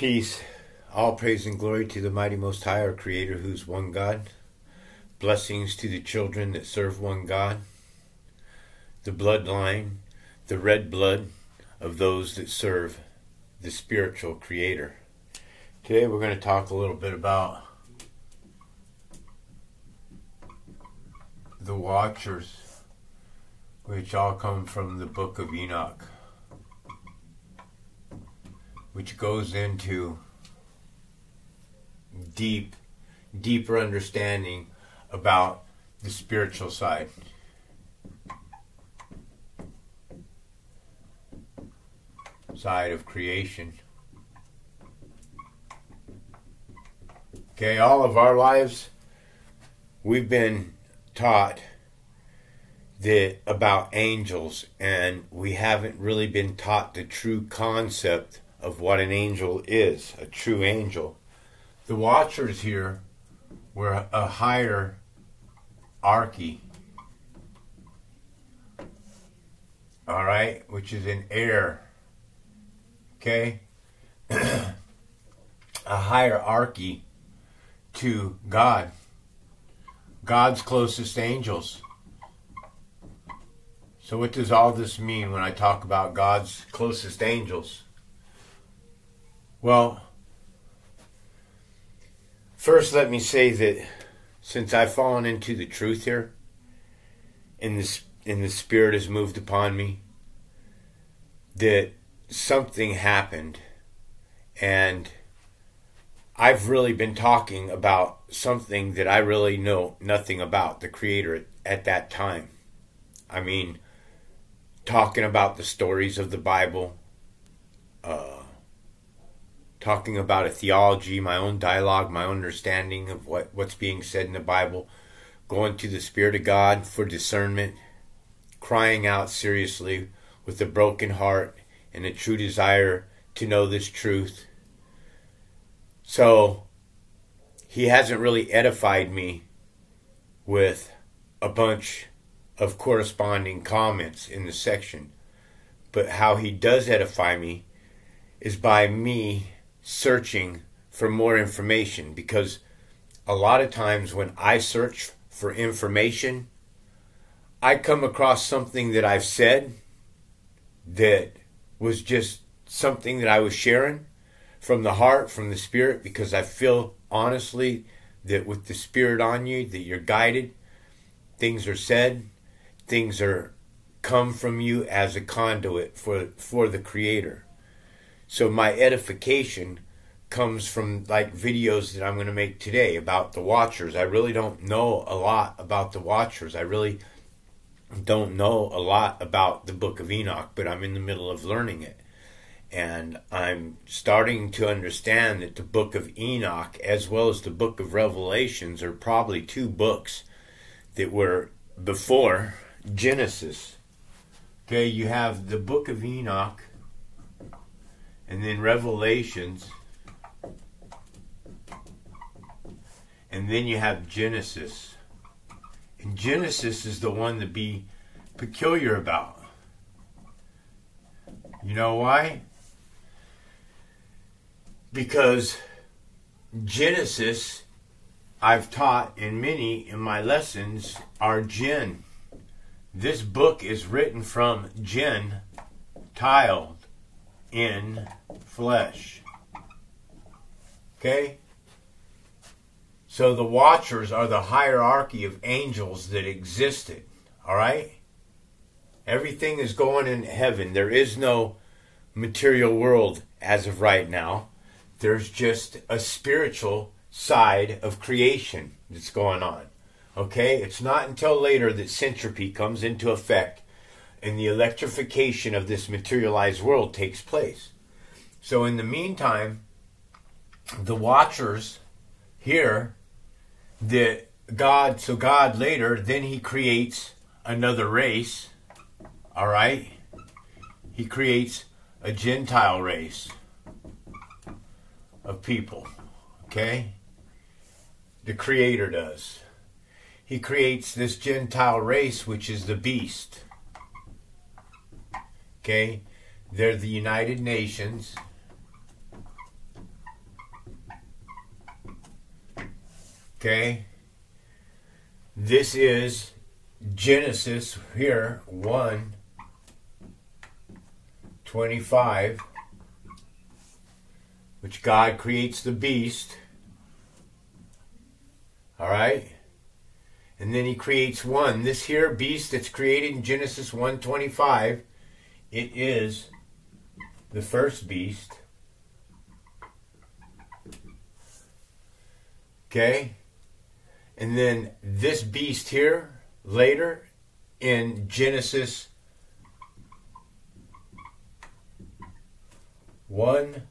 Peace. All praise and glory to the mighty Most High, our Creator, who's one God. Blessings to the children that serve one God. The bloodline, the red blood of those that serve the spiritual Creator. Today we're going to talk a little bit about the Watchers, which all come from the book of Enoch which goes into deep, deeper understanding about the spiritual side. Side of creation. Okay, all of our lives, we've been taught that about angels, and we haven't really been taught the true concept of what an angel is, a true angel. The watchers here were a higher archy, all right, which is an air, okay, a hierarchy to God, God's closest angels. So, what does all this mean when I talk about God's closest angels? Well, first let me say that since I've fallen into the truth here, and the, and the Spirit has moved upon me, that something happened, and I've really been talking about something that I really know nothing about, the Creator at, at that time. I mean, talking about the stories of the Bible, uh, talking about a theology, my own dialogue, my own understanding of what, what's being said in the Bible, going to the Spirit of God for discernment, crying out seriously with a broken heart and a true desire to know this truth. So, he hasn't really edified me with a bunch of corresponding comments in the section. But how he does edify me is by me searching for more information because a lot of times when I search for information, I come across something that I've said that was just something that I was sharing from the heart, from the spirit, because I feel honestly that with the spirit on you, that you're guided, things are said, things are come from you as a conduit for for the creator. So my edification comes from like videos that I'm going to make today about the Watchers. I really don't know a lot about the Watchers. I really don't know a lot about the book of Enoch, but I'm in the middle of learning it. And I'm starting to understand that the book of Enoch, as well as the book of Revelations, are probably two books that were before Genesis. Okay, you have the book of Enoch and then Revelations, and then you have Genesis. And Genesis is the one to be peculiar about. You know why? Because Genesis, I've taught in many in my lessons, are jinn. This book is written from jinn, tiled in flesh. Okay? So the watchers are the hierarchy of angels that existed. All right? Everything is going in heaven. There is no material world as of right now. There's just a spiritual side of creation that's going on. Okay? It's not until later that centropy comes into effect and the electrification of this materialized world takes place. So, in the meantime, the watchers here that God, so God later, then he creates another race, all right? He creates a Gentile race of people, okay? The Creator does. He creates this Gentile race, which is the beast. Okay? They're the United Nations. Okay? This is Genesis here, 1 25, which God creates the beast. All right? And then he creates one. This here beast that's created in Genesis 125, it is the first beast. Okay? And then this beast here later in Genesis 1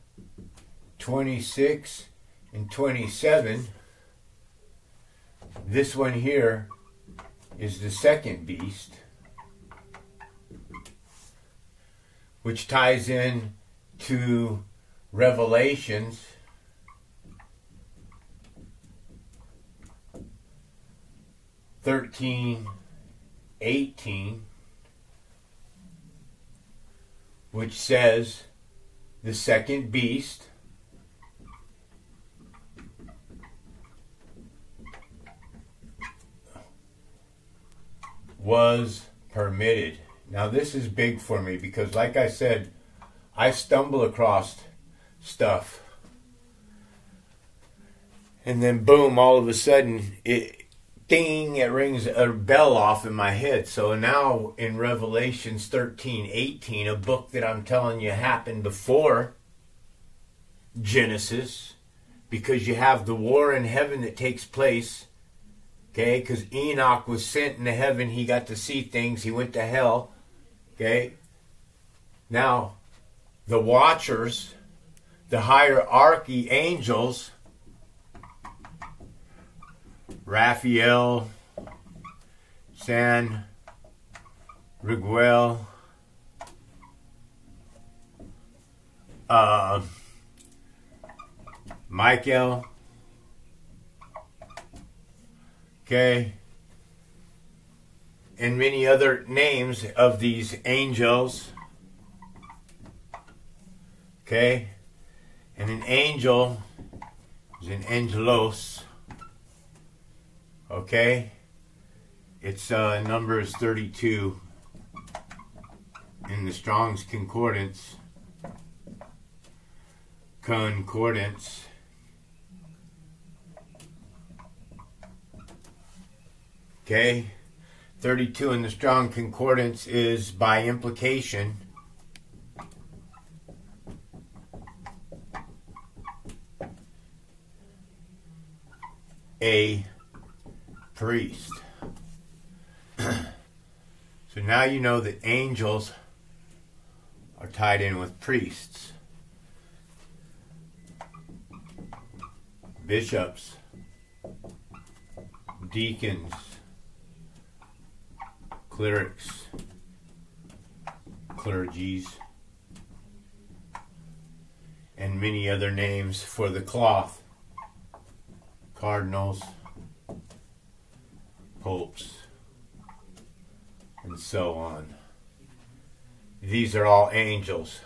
26 and 27 this one here is the second beast which ties in to revelations Thirteen, eighteen, which says the second beast was permitted. Now, this is big for me because, like I said, I stumble across stuff. And then, boom, all of a sudden, it ding, it rings a bell off in my head. So now in Revelations 13 18, a book that I'm telling you happened before Genesis, because you have the war in heaven that takes place. Okay, because Enoch was sent into heaven, he got to see things, he went to hell. Okay, now the watchers, the hierarchy angels, Raphael, San Riguel, uh, Michael, okay, and many other names of these angels, okay, and an angel is an angelos, Okay? It's uh, Numbers 32 in the Strong's Concordance. Concordance. Okay? 32 in the Strong Concordance is by implication. A priest. so now you know that angels are tied in with priests, bishops, deacons, clerics, clergies, and many other names for the cloth, cardinals popes, and so on. These are all angels.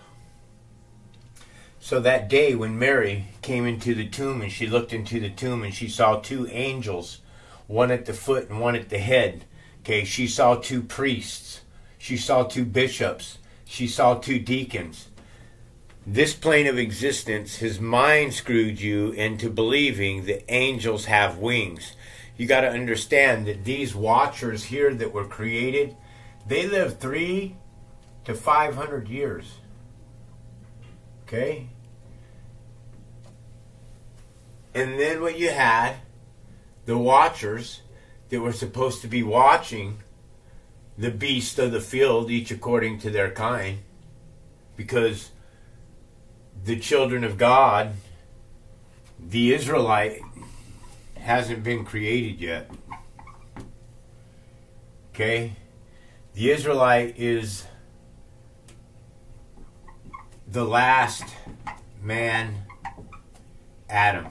So that day when Mary came into the tomb and she looked into the tomb and she saw two angels, one at the foot and one at the head. Okay, she saw two priests. She saw two bishops. She saw two deacons. This plane of existence, his mind screwed you into believing that angels have wings you got to understand that these watchers here that were created, they live three to 500 years. Okay? And then what you had, the watchers that were supposed to be watching the beast of the field, each according to their kind, because the children of God, the Israelite hasn't been created yet. Okay? The Israelite is the last man, Adam.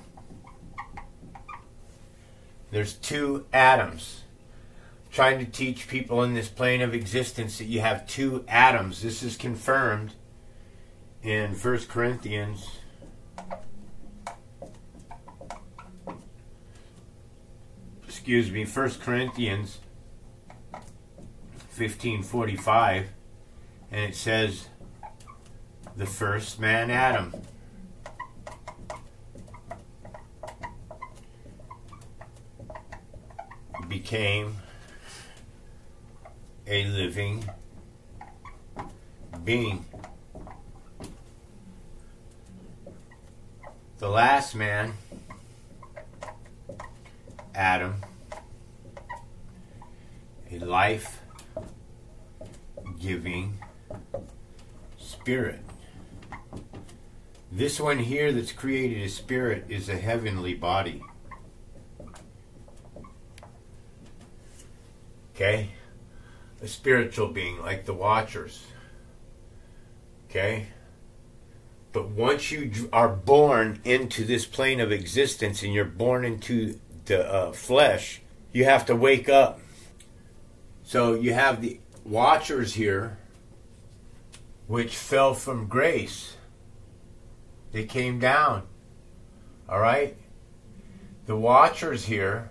There's two Adams. trying to teach people in this plane of existence that you have two Adams. This is confirmed in 1 Corinthians excuse me, First Corinthians 15:45 and it says the first man Adam became a living being. The last man, Adam, a life giving spirit. This one here that's created a spirit is a heavenly body. Okay? A spiritual being like the Watchers. Okay? But once you are born into this plane of existence and you're born into the uh, flesh, you have to wake up. So you have the Watchers here, which fell from grace. They came down. All right? The Watchers here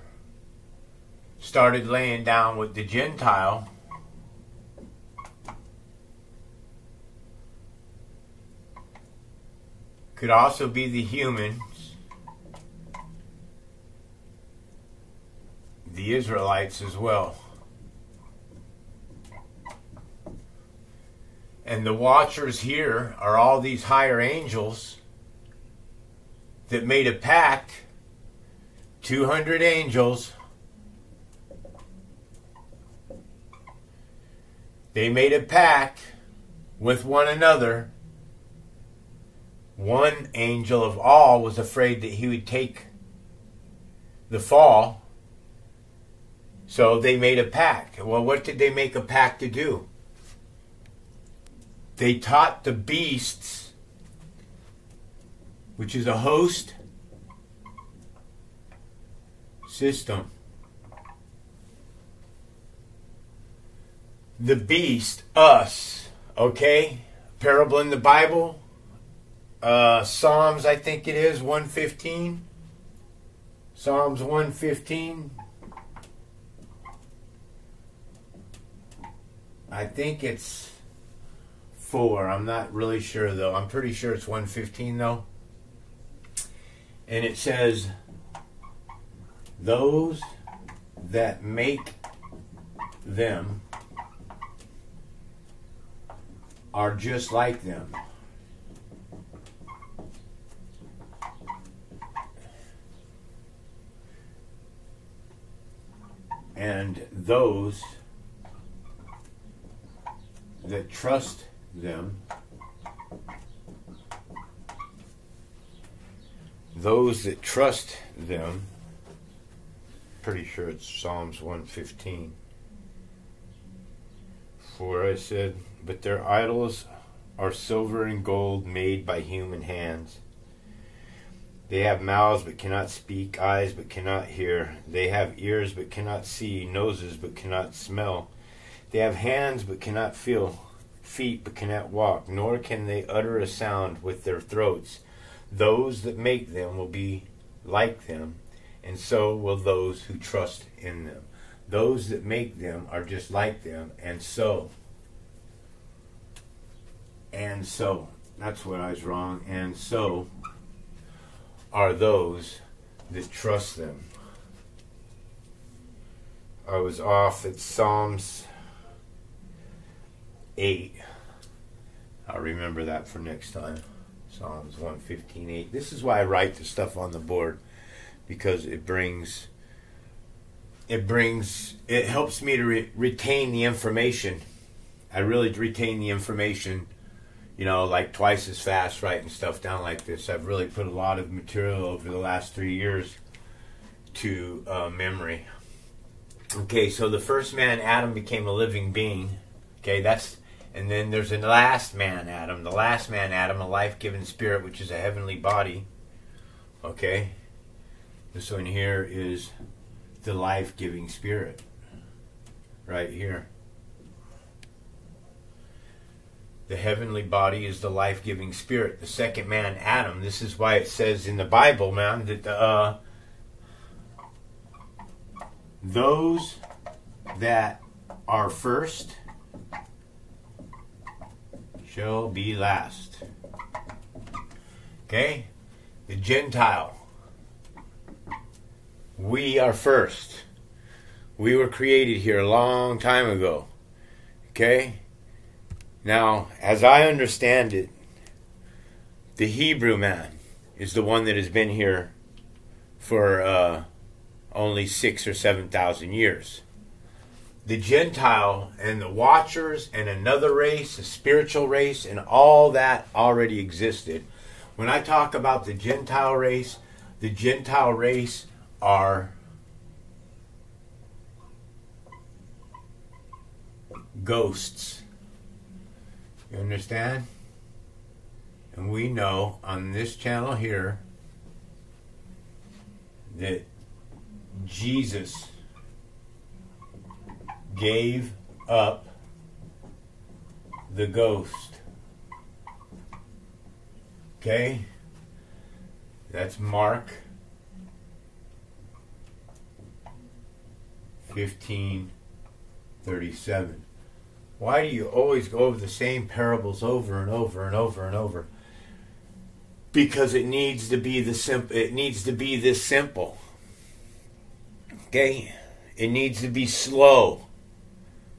started laying down with the Gentile. Could also be the humans, the Israelites as well. And the watchers here are all these higher angels that made a pact 200 angels They made a pact with one another. One angel of all was afraid that he would take the fall. So they made a pact. Well, what did they make a pact to do? They taught the beasts, which is a host system the beast, us, okay? Parable in the Bible, uh, Psalms, I think it is, 115. Psalms 115. I think it's four. I'm not really sure though. I'm pretty sure it's 115 though. And it says, Those that make them are just like them. And those that trust them, those that trust them, pretty sure it's Psalms 115. For I said, but their idols are silver and gold made by human hands. They have mouths but cannot speak, eyes but cannot hear. They have ears but cannot see, noses but cannot smell. They have hands but cannot feel, feet but cannot walk, nor can they utter a sound with their throats. Those that make them will be like them, and so will those who trust in them. Those that make them are just like them, and so and so, that's what I was wrong. And so are those that trust them. I was off at Psalms 8. I'll remember that for next time. Psalms 115 8. This is why I write the stuff on the board because it brings it brings it helps me to re- retain the information. I really retain the information you know, like twice as fast writing stuff down like this. I've really put a lot of material over the last three years to uh, memory. Okay, so the first man, Adam, became a living being. Okay, that's, and then there's a last man, Adam. The last man, Adam, a life giving spirit, which is a heavenly body. Okay, this one here is the life giving spirit. Right here. The heavenly body is the life giving spirit. The second man, Adam. This is why it says in the Bible, man, that uh, those that are first shall be last. Okay? The Gentile. We are first. We were created here a long time ago. Okay? Now, as I understand it, the Hebrew man is the one that has been here for uh, only six or seven thousand years. The Gentile and the Watchers and another race, a spiritual race, and all that already existed. When I talk about the Gentile race, the Gentile race are ghosts. You understand? And we know on this channel here that Jesus gave up the ghost. Okay? That's Mark 1537. Why do you always go over the same parables over and over and over and over? Because it needs to be the simple it needs to be this simple. Okay? It needs to be slow.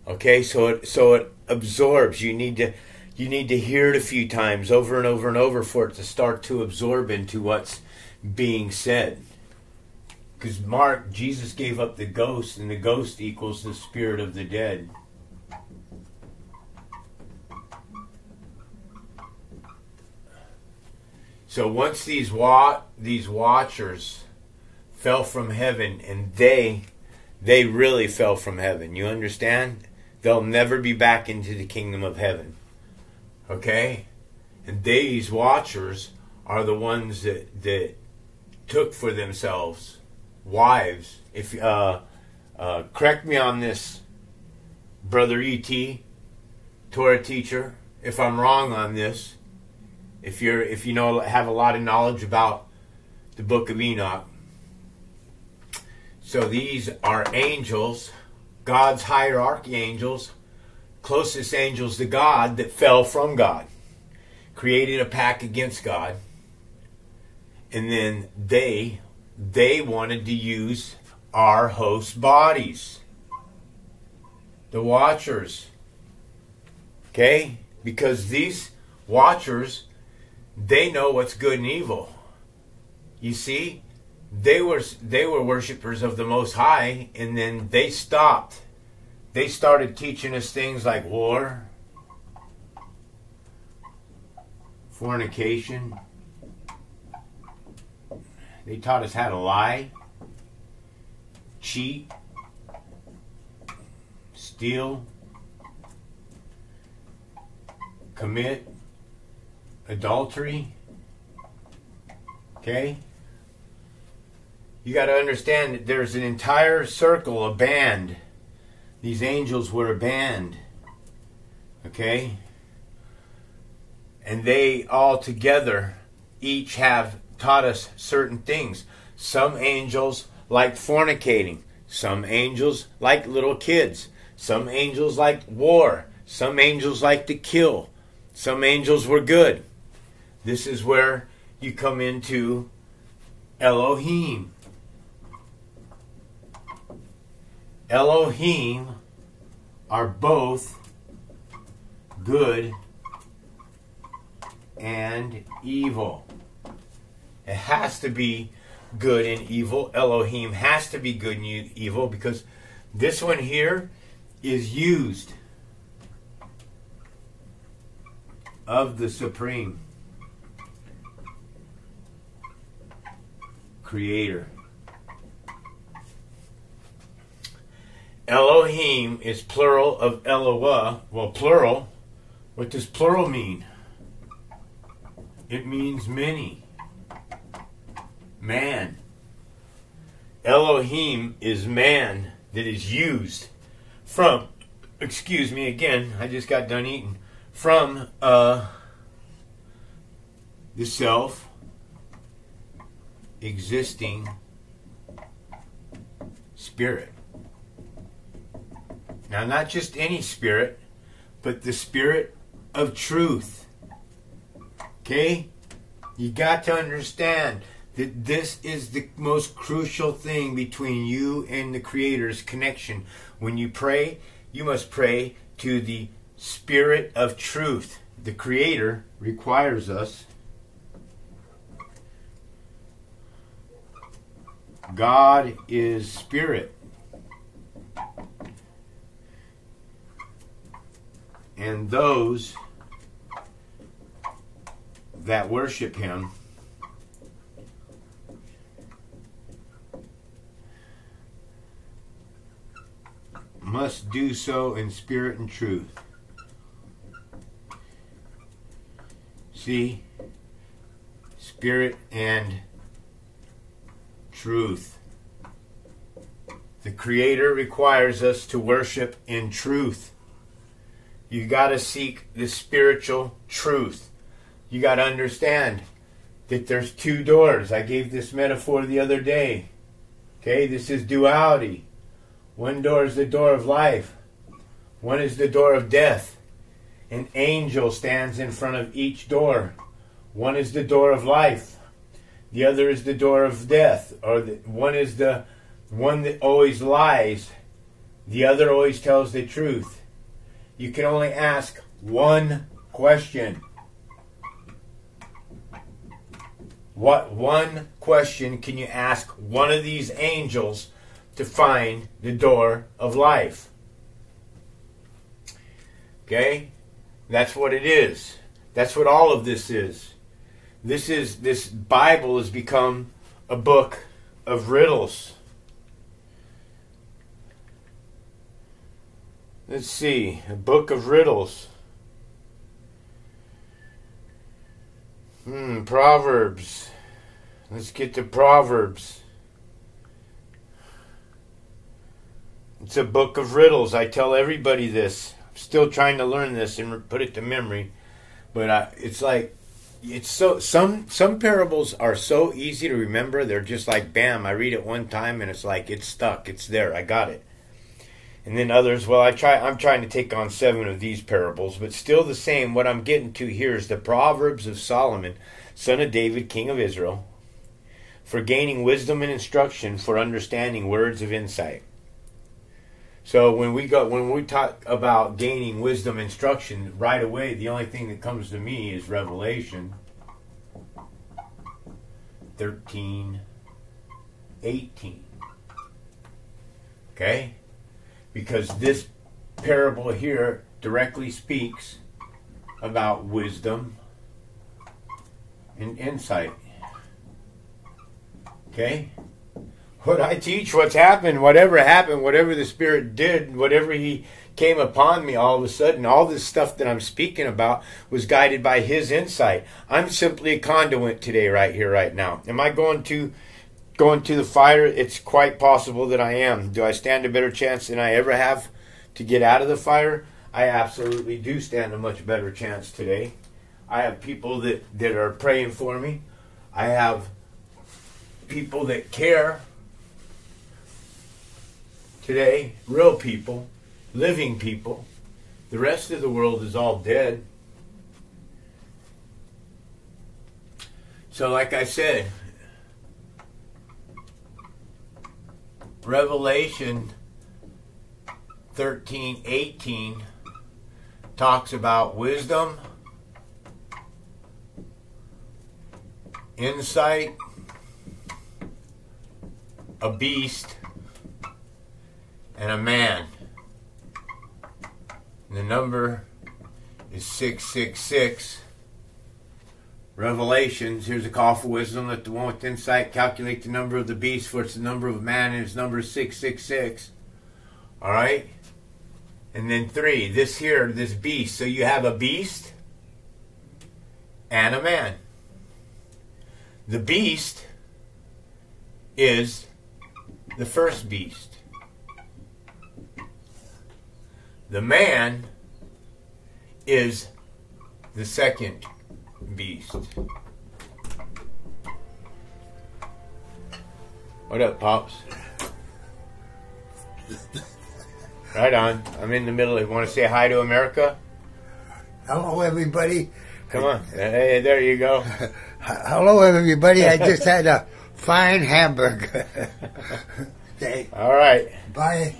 Okay? So it so it absorbs. You need to you need to hear it a few times over and over and over for it to start to absorb into what's being said. Because Mark, Jesus gave up the ghost, and the ghost equals the spirit of the dead. So once these wa- these watchers fell from heaven, and they they really fell from heaven. You understand? They'll never be back into the kingdom of heaven. Okay? And these watchers are the ones that that took for themselves wives. If uh, uh, correct me on this, brother Et, Torah teacher, if I'm wrong on this. If you're if you know have a lot of knowledge about the book of Enoch. So these are angels, God's hierarchy angels, closest angels to God that fell from God, created a pack against God, and then they they wanted to use our host bodies. The watchers. Okay? Because these watchers, they know what's good and evil. You see? They were they were worshippers of the most high and then they stopped. They started teaching us things like war, fornication, they taught us how to lie, cheat, steal, commit adultery. Okay? You got to understand that there's an entire circle, a band. These angels were a band. Okay? And they all together each have taught us certain things. Some angels like fornicating. Some angels like little kids. Some angels like war. Some angels like to kill. Some angels were good. This is where you come into Elohim. Elohim are both good and evil. It has to be good and evil. Elohim has to be good and evil because this one here is used of the Supreme Creator. Elohim is plural of Eloah. Well, plural. What does plural mean? It means many man. Elohim is man that is used from, excuse me again, I just got done eating, from uh, the self existing spirit. Now, not just any spirit, but the spirit of truth. Okay? You got to understand that this is the most crucial thing between you and the Creator's connection. When you pray, you must pray to the Spirit of truth. The Creator requires us. God is Spirit. And those that worship Him must do so in spirit and truth. See? Spirit and truth. The Creator requires us to worship in truth. You got to seek the spiritual truth. You got to understand that there's two doors. I gave this metaphor the other day. Okay, this is duality. One door is the door of life, one is the door of death. An angel stands in front of each door. One is the door of life, the other is the door of death, or the, one is the one that always lies, the other always tells the truth. You can only ask one question. What one question can you ask one of these angels to find the door of life. Okay? That's what it is. That's what all of this is. This is this Bible has become a book of riddles. Let's see, a book of riddles. Hmm, Proverbs. Let's get to Proverbs. It's a book of riddles. I tell everybody this. I'm still trying to learn this and put it to memory, but I, it's like it's so some some parables are so easy to remember. They're just like bam. I read it one time and it's like it's stuck. It's there. I got it. And then others, well, I try. I'm trying to take on seven of these parables, but still the same. What I'm getting to here is the Proverbs of Solomon, son of David, king of Israel, for gaining wisdom and instruction, for understanding words of insight. So when we go when we talk about gaining wisdom instruction, right away the only thing that comes to me is Revelation 13 18. Okay? Because this parable here directly speaks about wisdom and insight. Okay? what I teach, what's happened, whatever happened, whatever the Spirit did, whatever He came upon me all of a sudden, all this stuff that I'm speaking about was guided by His insight. I'm simply a conduit today, right here, right now. Am I going to going to the fire? It's quite possible that I am. Do I stand a better chance than I ever have to get out of the fire? I absolutely do stand a much better chance today. I have people that, that are praying for me. I have people that care today, real people, living people. The rest of the world is all dead. So, like I said, Revelation 13 18 talks about wisdom, insight, a beast, and a man. And the number is 666. Revelations, here's a call for wisdom. Let the one with insight calculate the number of the beast, for it's the number of man, and its number is 666. Alright? And then three, this here, this beast. So you have a beast and a man. The beast is the first beast. The man is the second beast. What up, Pops? Right on. I'm in the middle. You want to say hi to America? Hello, everybody. Come on. Hey, there you go. Hello, everybody. I just had a fine hamburger. okay. All right. Bye.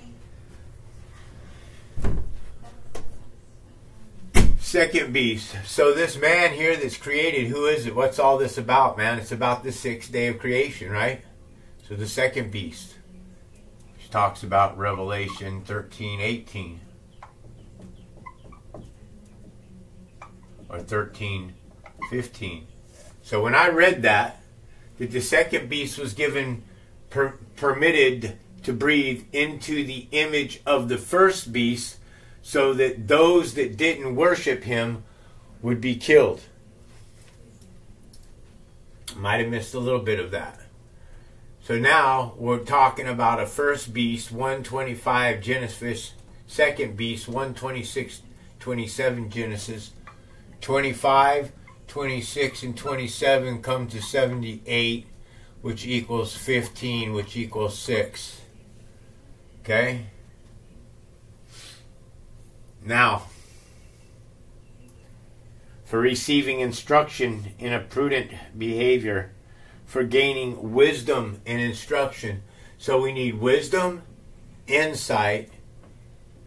Second beast. So this man here that's created, who is it? What's all this about, man? It's about the sixth day of creation, right? So the second beast. She talks about Revelation 13, 18. Or 13, 15. So when I read that, that the second beast was given per, permitted to breathe into the image of the first beast so that those that didn't worship him would be killed. Might have missed a little bit of that. So now we're talking about a first beast, 125 Genesis, second beast, 126, 27 Genesis, 25, 26, and 27 come to 78, which equals 15, which equals 6. Okay? Now, for receiving instruction in a prudent behavior, for gaining wisdom and instruction. So we need wisdom, insight,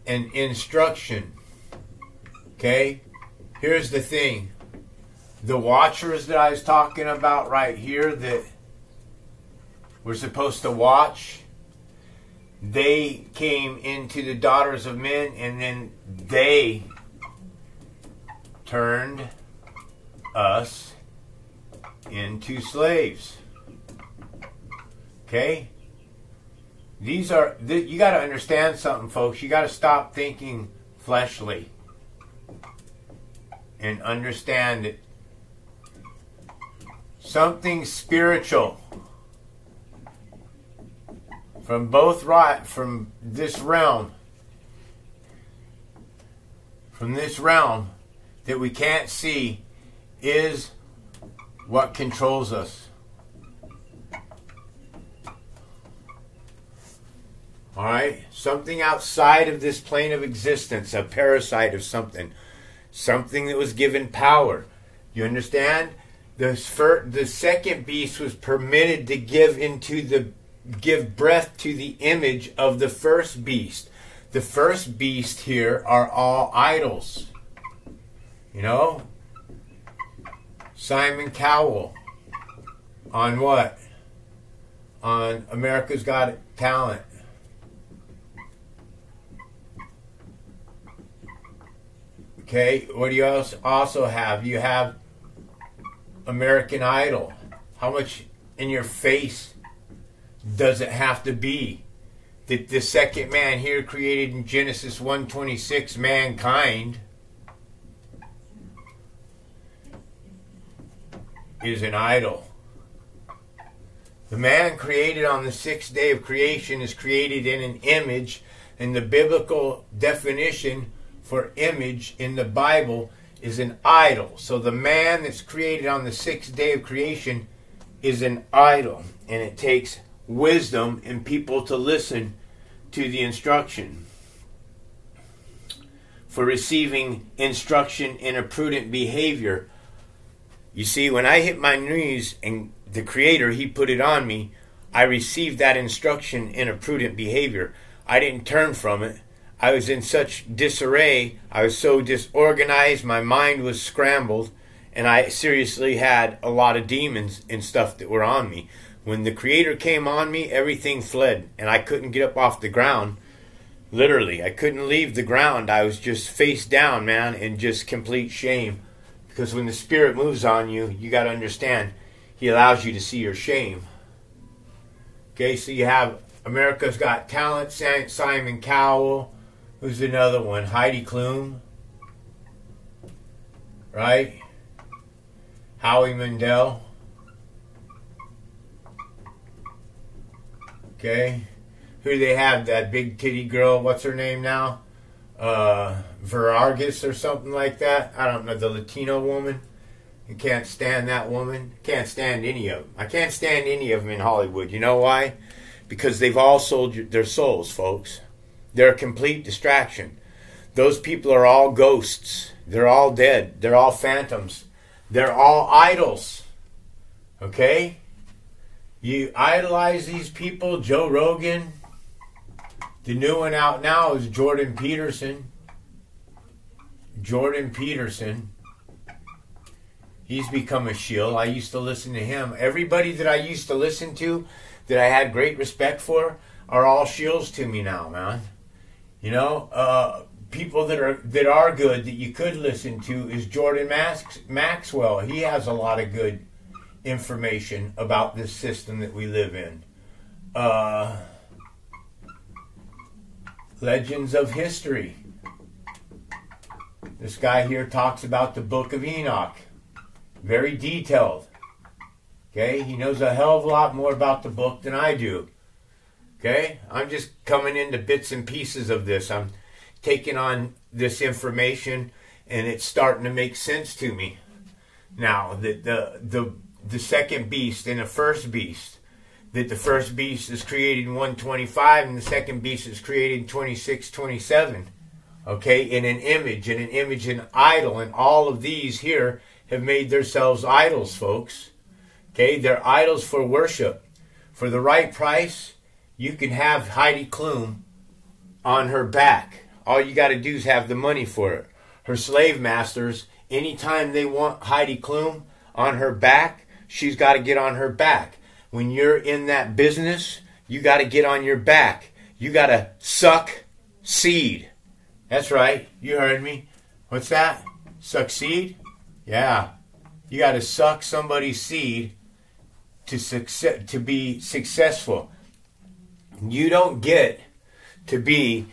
and instruction. Okay? Here's the thing the watchers that I was talking about right here that we're supposed to watch they came into the daughters of men and then they turned us into slaves. Okay? These are, you got to understand something, folks. You got to stop thinking fleshly and understand that something spiritual from both right from this realm from this realm that we can't see is what controls us. All right? Something outside of this plane of existence, a parasite of something, something that was given power. You understand? The, the second beast was permitted to give into the give breath to the image of the first beast. The first beast here are all idols. You know? Simon Cowell. On what? On America's Got Talent. Okay, what do you also have? You have American Idol. How much in your face does it have to be that the second man here created in Genesis 126 mankind is an idol. The man created on the sixth day of creation is created in an image, and the biblical definition for image in the Bible is an idol. So the man that's created on the sixth day of creation is an idol, and it takes wisdom and people to listen to the instruction. For receiving instruction in a prudent behavior. You see, when I hit my knees and the Creator, He put it on me, I received that instruction in a prudent behavior. I didn't turn from it. I was in such disarray. I was so disorganized. My mind was scrambled. And I seriously had a lot of demons and stuff that were on me. When the Creator came on me, everything fled, and I couldn't get up off the ground. Literally, I couldn't leave the ground. I was just face down, man, in just complete shame. Because when the Spirit moves on you, you got to understand, He allows you to see your shame. Okay, so you have America's Got Talent, Simon Cowell. Who's another one? Heidi Klum. Right? Howie Mandel. Okay. Who do they have? That big titty girl. What's her name now? Uh, Vargas or something like that. I don't know. The Latino woman. You can't stand that woman. Can't stand any of them. I can't stand any of them in Hollywood. You know why? Because they've all sold their souls, folks. They're a complete distraction. Those people are all ghosts. They're all dead. They're all phantoms. They're all idols. Okay? You idolize these people, Joe Rogan. The new one out now is Jordan Peterson. Jordan Peterson. He's become a shill. I used to listen to him. Everybody that I used to listen to that I had great respect for are all shills to me now, man. You know, uh, people that are that are good that you could listen to is Jordan Max, Maxwell. He has a lot of good information about this system that we live in. Uh, legends of history. This guy here talks about the book of Enoch. Very detailed. Okay? He knows a hell of a lot more about the book than I do. Okay? I'm just coming into bits and pieces of this. I'm taking on this information and it's starting to make sense to me. Now, the the the, the second beast and the first beast, that the first beast is created in 125 and the second beast is created in 26, 27. Okay, in an image, in an image, an idol, and all of these here have made themselves idols, folks. Okay, they're idols for worship. For the right price, you can have Heidi Klum on her back. All you got to do is have the money for it. Her slave masters, anytime they want Heidi Klum on her back, she's got to get on her back. When you're in that business, you got to get on your back. You got to suck seed. That's right. You heard me. What's that? Succeed? Yeah. You got to suck somebody's seed to success to be successful. You don't get to be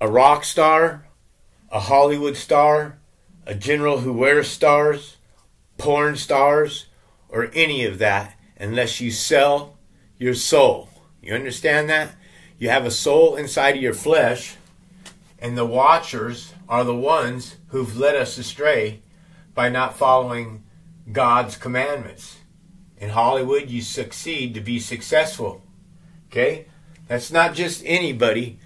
a rock star, a Hollywood star, a general who wears stars, porn stars, or any of that unless you sell your soul. You understand that? You have a soul inside of your flesh, and the watchers are the ones who've led us astray by not following God's commandments. In Hollywood, you succeed to be successful. Okay? That's not just anybody,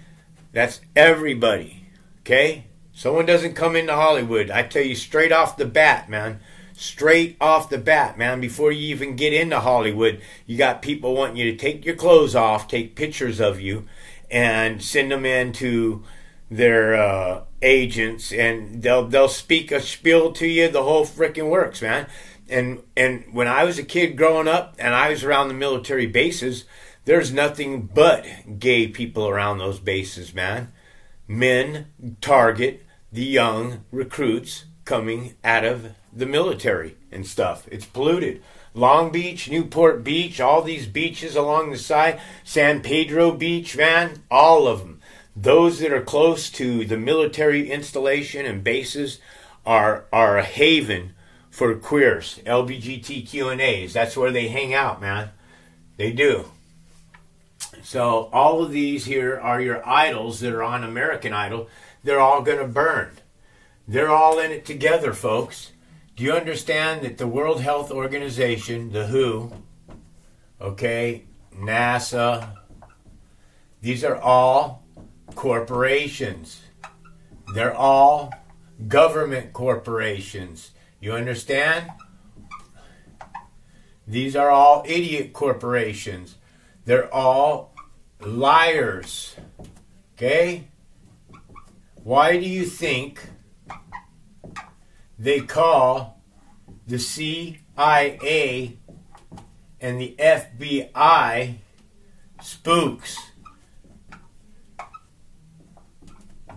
that's everybody. Okay? Someone doesn't come into Hollywood. I tell you straight off the bat, man. Straight off the bat, man. Before you even get into Hollywood, you got people wanting you to take your clothes off, take pictures of you, and send them in to their uh, agents, and they'll they'll speak a spiel to you. The whole freaking works, man. And and when I was a kid growing up, and I was around the military bases, there's nothing but gay people around those bases, man. Men target the young recruits coming out of the military and stuff. It's polluted. Long Beach, Newport Beach, all these beaches along the side, San Pedro Beach, man, all of them. Those that are close to the military installation and bases are are a haven for queers, LBGTQ and A's. That's where they hang out, man. They do. So all of these here are your idols that are on American Idol. They're all going to burn. They're all in it together, folks. Do you understand that the World Health Organization, the WHO, okay, NASA, these are all corporations. They're all government corporations. You understand? These are all idiot corporations. They're all liars. Okay? Why do you think they call the CIA and the FBI spooks?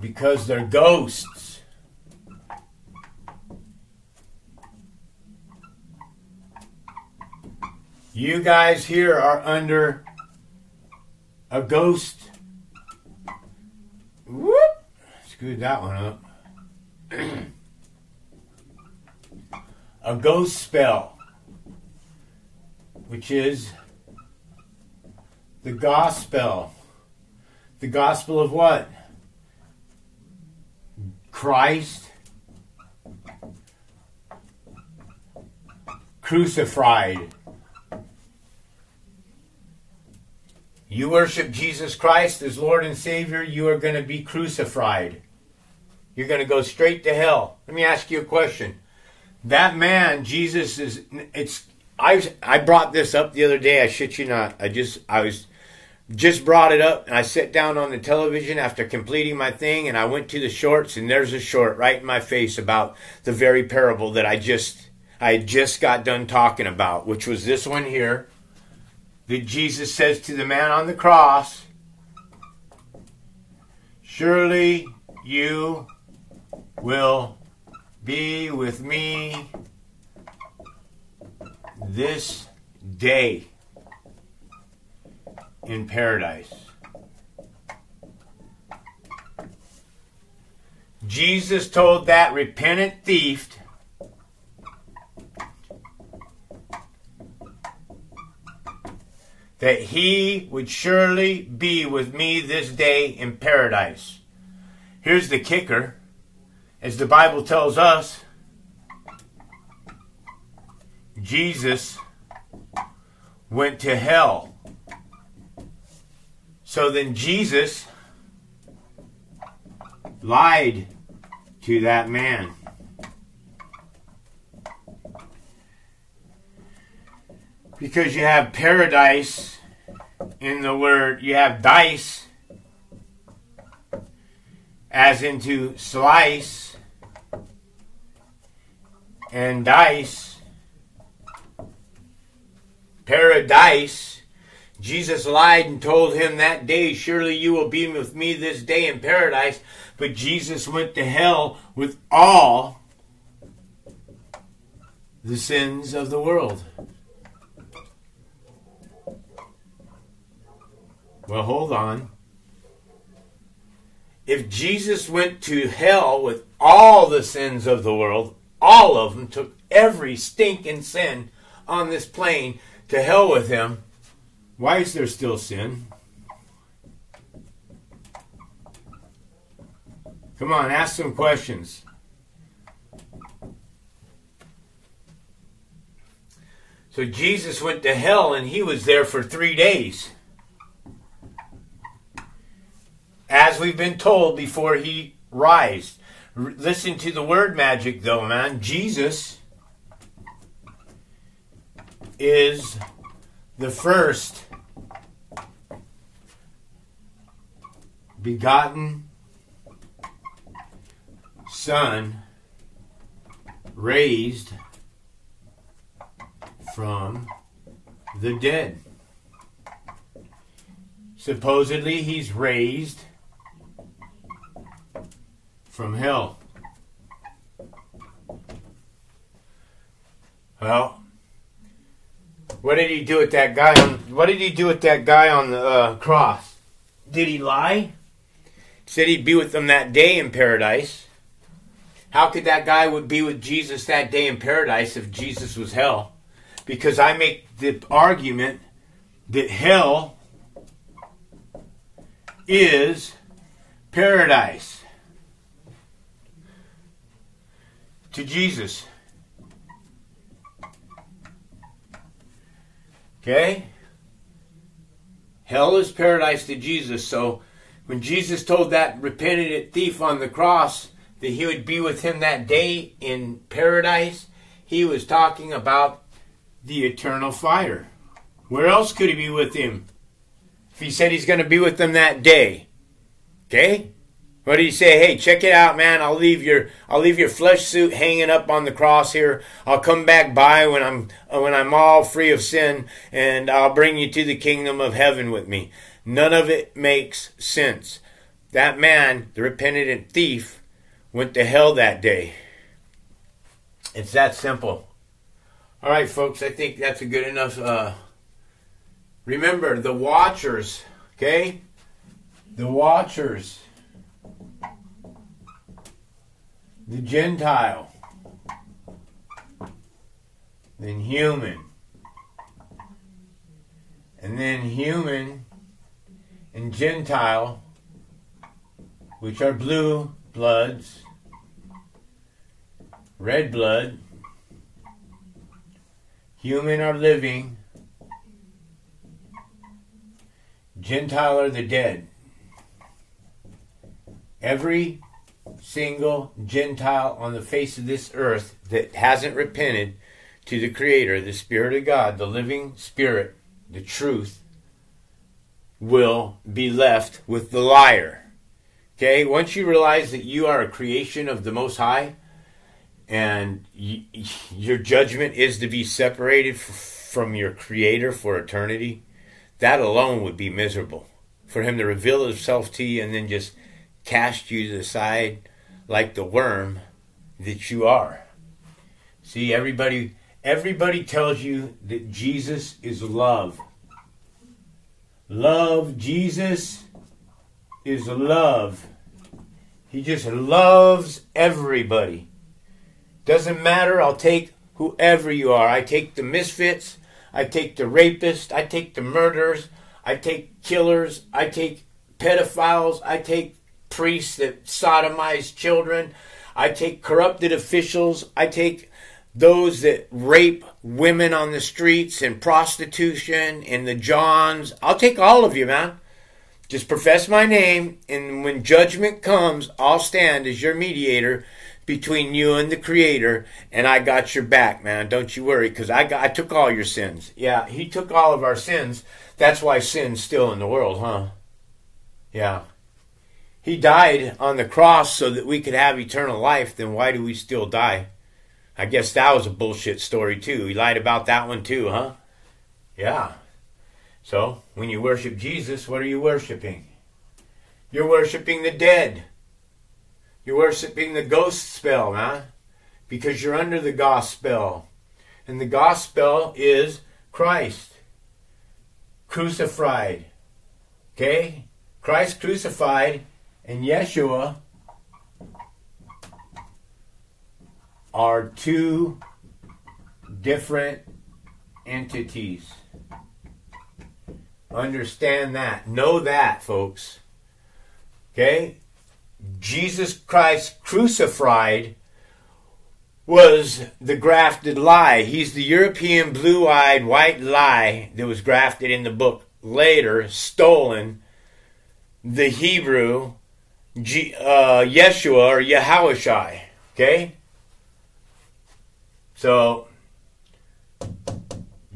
Because they're ghosts. You guys here are under a ghost. Whoop! Screwed that one up. a ghost spell, which is the gospel. The gospel of what? Christ crucified. You worship Jesus Christ as Lord and Savior, you are going to be crucified. You're going to go straight to hell. Let me ask you a question. That man, Jesus is it's I I brought this up the other day, I shit you not. I just I was just brought it up and I sat down on the television after completing my thing and I went to the shorts and there's a short right in my face about the very parable that I just I just got done talking about, which was this one here. That Jesus says to the man on the cross, Surely you will be with me this day in paradise. Jesus told that repentant thief that he would surely be with me this day in paradise. Here's the kicker as the Bible tells us, Jesus went to hell. So then Jesus lied to that man. Because you have paradise in the word, you have dice as into slice and dice. Paradise. Jesus lied and told him that day, Surely you will be with me this day in paradise. But Jesus went to hell with all the sins of the world. Well, hold on. If Jesus went to hell with all the sins of the world, all of them took every stinking sin on this plane to hell with him, why is there still sin? Come on, ask some questions. So Jesus went to hell and he was there for three days. As we've been told before he rise. Listen to the word magic though, man. Jesus is the first begotten Son raised from the dead. Supposedly, he's raised from hell. Well, what did he do with that guy? On, what did he do with that guy on the uh, cross? Did he lie? Said he'd be with them that day in paradise. How could that guy would be with Jesus that day in paradise if Jesus was hell? Because I make the argument that hell is paradise to Jesus. Okay? Hell is paradise to Jesus. So when Jesus told that repentant thief on the cross that he would be with him that day in paradise, he was talking about the eternal fire. Where else could he be with him? If he said he's going to be with them that day. Okay? What did he say? Hey, check it out, man. I'll leave your I'll leave your flesh suit hanging up on the cross here. I'll come back by when I'm when I'm all free of sin, and I'll bring you to the kingdom of heaven with me. None of it makes sense. That man, the repentant thief, went to hell that day. It's that simple. All right, folks. I think that's a good enough. Uh, remember the watchers. Okay, the watchers the Gentile, then human, and then human and Gentile, which are blue bloods, red blood, human are living, Gentile are the dead. Every single Gentile on the face of this earth that hasn't repented to the Creator, the Spirit of God, the living Spirit, the truth, will be left with the liar. Okay, once you realize that you are a creation of the Most High and your judgment is to be separated from your Creator for eternity, that alone would be miserable. For Him to reveal Himself to you and then just cast you to the side like the worm that you are. See, everybody everybody tells you that Jesus is love. Love Jesus is love. He just loves everybody. Doesn't matter, I'll take whoever you are. I take the misfits, I take the rapists, I take the murderers, I take killers, I take pedophiles, I take priests that sodomize children. I take corrupted officials. I take those that rape women on the streets and prostitution and the Johns. I'll take all of you, man. Just profess my name, and when judgment comes, I'll stand as your mediator between you and the Creator, and I got your back, man. Don't you worry, because I got, I took all your sins. Yeah, He took all of our sins. That's why sin's still in the world, huh? Yeah he died on the cross so that we could have eternal life, then why do we still die? I guess that was a bullshit story too. He lied about that one too, huh? Yeah. So, when you worship Jesus, what are you worshiping? You're worshiping the dead. You're worshiping the ghost spell, man. Because you're under the gospel. And the gospel is Christ crucified. Okay? Christ crucified and Yeshua are two different entities. Understand that. Know that, folks. Okay? Jesus Christ crucified was the grafted lie. He's the European blue eyed white lie that was grafted in the book later, stolen. The Hebrew G, uh, Yeshua or Yahawashai. Okay? So,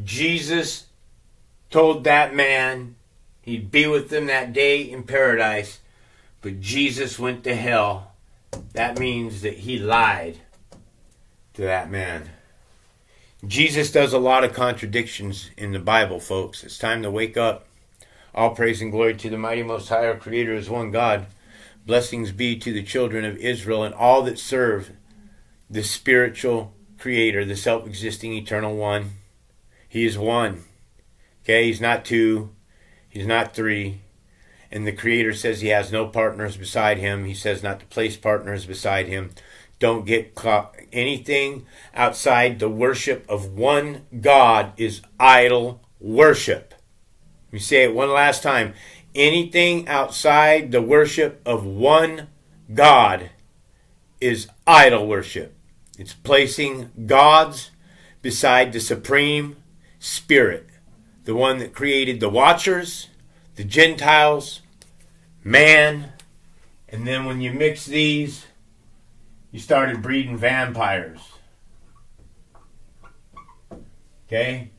Jesus told that man he'd be with them that day in paradise, but Jesus went to hell. That means that he lied to that man. Jesus does a lot of contradictions in the Bible, folks. It's time to wake up. All praise and glory to the mighty, most high, our Creator is one God. Blessings be to the children of Israel and all that serve the spiritual creator, the self existing eternal one. He is one. Okay, he's not two, he's not three. And the creator says he has no partners beside him. He says not to place partners beside him. Don't get caught. Anything outside the worship of one God is idol worship. Let me say it one last time anything outside the worship of one God is idol worship. It's placing gods beside the Supreme Spirit, the one that created the Watchers, the Gentiles, man, and then when you mix these, you started breeding vampires. Okay?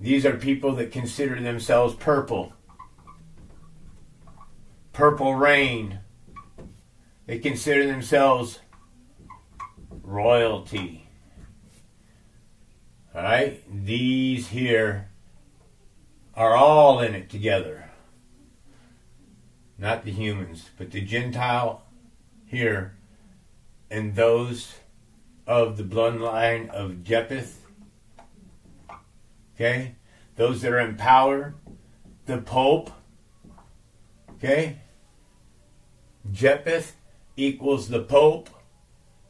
These are people that consider themselves purple. Purple Rain. They consider themselves royalty. Alright? These here are all in it together. Not the humans, but the Gentile here and those of the bloodline of Japheth. Okay? Those that are in power, the Pope. Okay? Japheth equals the Pope.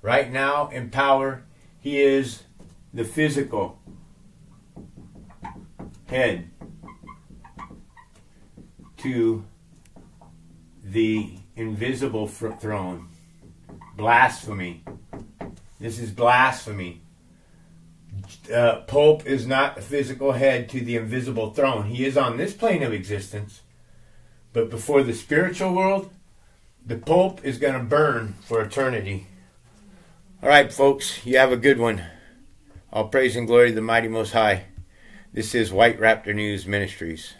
Right now, in power, he is the physical head to the invisible throne. Blasphemy. This is blasphemy. Uh, Pope is not the physical head to the invisible throne. He is on this plane of existence, But before the spiritual world, the Pope is going to burn for eternity. All right, folks, you have a good one. All praise and glory to the mighty Most High. This is White Raptor News Ministries.